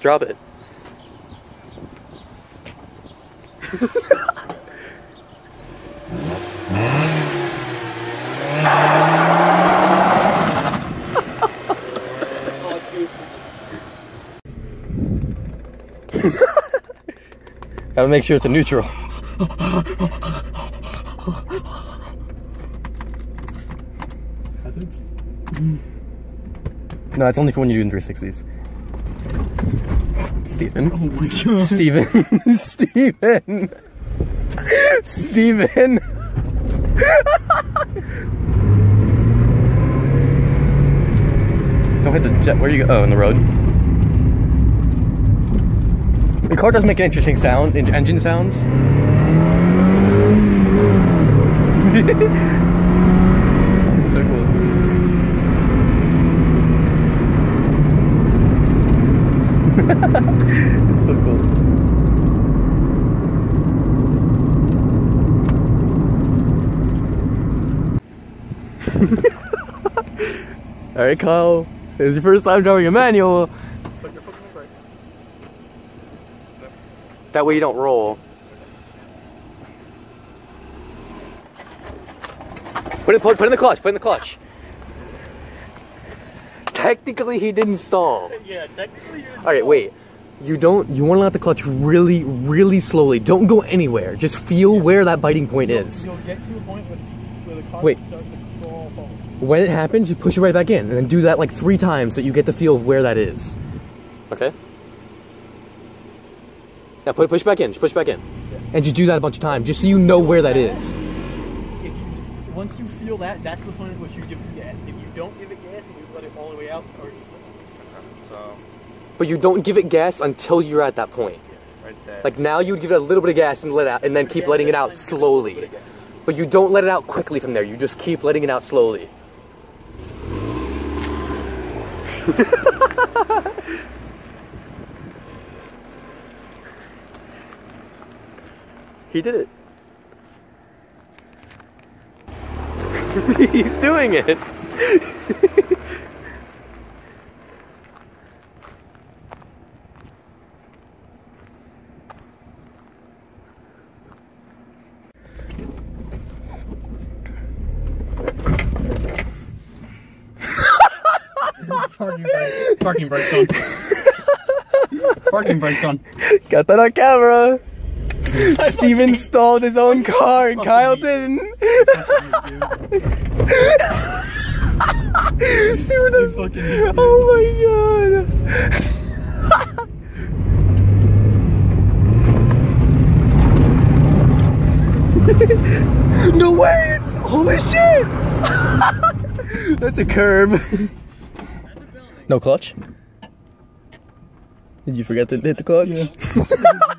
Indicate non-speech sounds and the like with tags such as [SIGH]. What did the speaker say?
Drop it. [LAUGHS] Gotta make sure it's a neutral. Hazards? No, it's only for when you're doing 360s. Steven. Oh my god. Steven. [LAUGHS] Steven. Steven. Don't hit the jet. Where are you go? Oh, in the road. The car does make an interesting sound, engine sounds. [LAUGHS] so cool. [LAUGHS] All right, Kyle. It's your first time driving a manual. That way you don't roll. Put it, put, put in the clutch. Put in the clutch. Technically, he didn't stall. Yeah, technically you're All right, wait. You don't. You want to let the clutch really, really slowly. Don't go anywhere. Just feel where that biting point is. You'll get to a point where, where the car Wait. will start to crawl forward. When it happens, just push it right back in, and then do that like three times so you get the feel of where that is. Okay. Now put push back in. Just push back in, and just do that a bunch of times, just so you know where that is. If you once you feel that, that's the point at which you give it gas. If you don't give it gas and you let it all the way out, it already slips. So, But you don't give it gas until you're at that point. right there. Like now, you would give it a little bit of gas and let out, and then keep letting it out slowly. But you don't let it out quickly from there. You just keep letting it out slowly. [LAUGHS] he did it. [LAUGHS] He's doing it. Parking brake. Parking brakes on. Parking brakes on. Got that on camera. Steven stalled his own car and Kyle didn't. Dude. Steven does. fucking [LAUGHS] you, Oh my god. [LAUGHS] no way! It's, holy shit! [LAUGHS] That's a curb. no clutch? Did you forget to hit the clutch? Yeah.